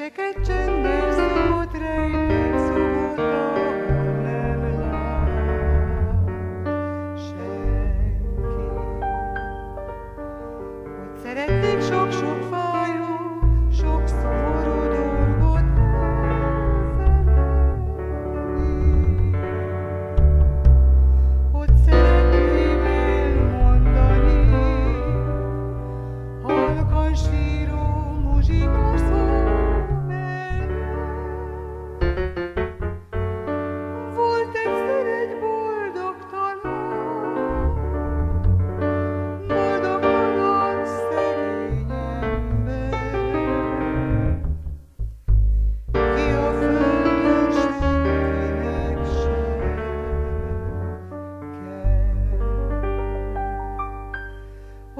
secret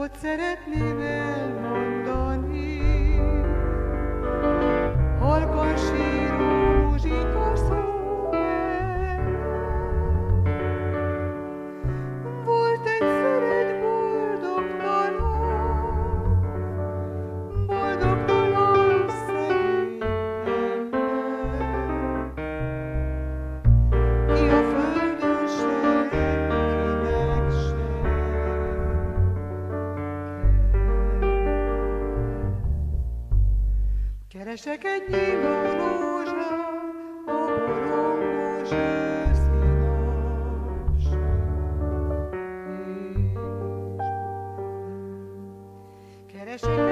hogy szeretném elmondani. Keresek egy nyíló rózsát, a borongos őszinas. Keresek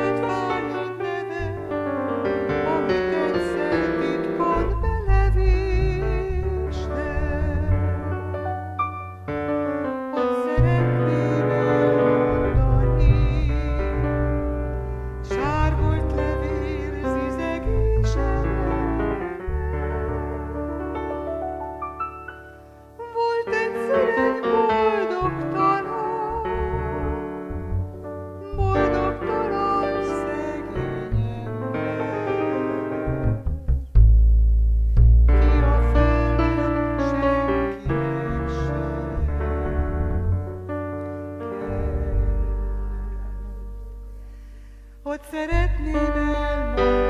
hogy szeretnéd elmondani.